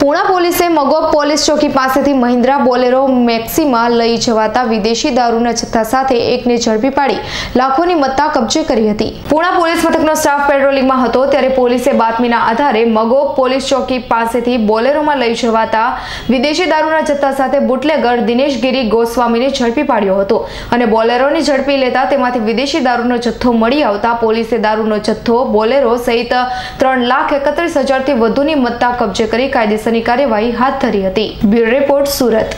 પુણા પોલીસે મગોબ પોલીસ ચોકી પાસેથી મહિન્દ્રા બોલેરો મેક્સીમાં લઈ જવાતા વિદેશી દારૂના જથ્થા સાથે એકને ઝડપી પાડી લાખોની મત્તા કબજે કરી હતી. પુણા પોલીસ મથકનો સ્ટાફ પેટ્રોલિંગમાં હતો ત્યારે પોલીસે બાતમીના આધારે મગોબ પોલીસ ચોકી પાસેથી બોલેરોમાં લઈ જવાતા વિદેશી દારૂના જથ્થા સાથે બુટલેગર દિનેશગીરી ગોસ્વામીને ઝડપી પાડ્યો હતો અને બોલેરોની ઝડપી લેતા તેમાંથી વિદેશી દારૂનો જથ્થો મળી આવતા પોલીસે દારૂનો જથ્થો બોલેરો સહિત ત્રણ લાખ એકત્રીસ હજારથી વધુની મત્તા કબજે કરી કાયદેસરની કાર્યવાહી હાથ ધરી હતી. Bureau report Surat.